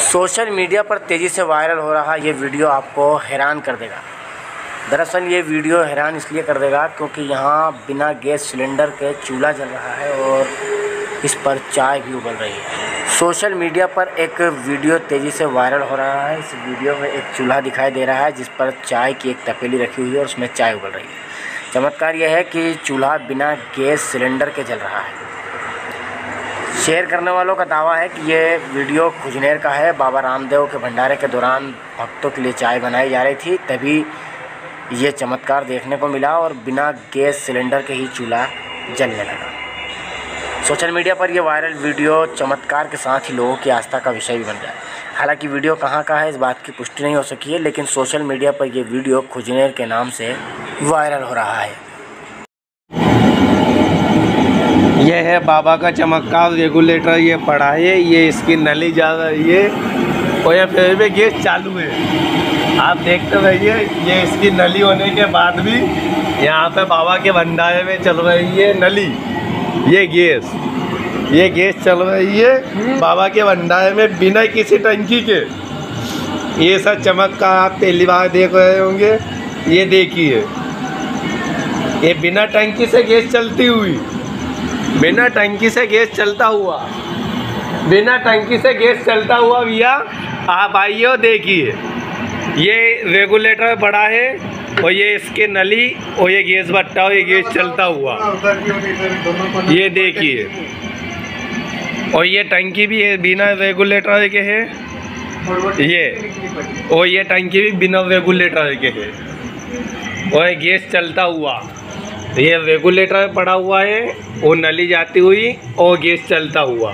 Social media पर तेज़ी से वायरल हो रहा ये वीडियो आपको हैरान कर देगा। दरअसल ये वीडियो हैरान इसलिए कर देगा क्योंकि यहाँ बिना गैस सिलेंडर के चूल्हा जल रहा है और इस पर चाय भी उबल रही है। सोशल मीडिया पर एक वीडियो तेज़ी से वायरल हो रहा है। इस वीडियो में एक चूल्हा दिखाई दे रहा है जिस पर चाय की एक तपेली रखी हुई है और उसमें चाय उबल रही है। चमत्कार यह है कि चूल्हा बिना गैस सिलेंडर के जल रहा है। शेयर करने वालों का दावा है कि ये वीडियो खुजनेर का है। बाबा रामदेव के भंडारे के दौरान भक्तों के लिए चाय बनाई जा रही थी, तभी ये चमत्कार देखने को मिला और बिना गैस सिलेंडर के ही चूल्हा जलने लगा। सोशल मीडिया पर यह वायरल वीडियो चमत्कार के साथ ही लोगों की आस्था का विषय भी बन गया। हालाँकि वीडियो कहाँ का है, इस बात की पुष्टि नहीं हो सकी है, लेकिन सोशल मीडिया पर यह वीडियो खुजनेर के नाम से वायरल हो रहा है। है, बाबा का चमत्कार रेगुलेटर ये पड़ा है, ये इसकी नली जा रही है। और ये फिर भी गैस चालू है। आप देखते रहिए, ये इसकी नली होने के बाद भी यहाँ पे बाबा के भंडारे में चल रही है नली। ये गैस ये गैस चल रही है बाबा के भंडारे में बिना किसी टंकी के। ये सब चमक का आप पहली बार देख रहे होंगे, ये देखिए। ये बिना टंकी से गैस चलती हुई। बिना टंकी से गैस चलता हुआ, बिना टंकी से गैस चलता हुआ भैया, आप आइए और देखिए। ये रेगुलेटर बड़ा है और ये इसके नली और ये गैस भट्टा और ये गैस चलता हुआ। ये देखिए। और ये टंकी भी है, बिना रेगुलेटर के है। ये, और ये टंकी भी बिना रेगुलेटर के है। और ये गैस चलता हुआ। ये रेगुलेटर पड़ा हुआ है वो नली जाती हुई और गैस चलता हुआ।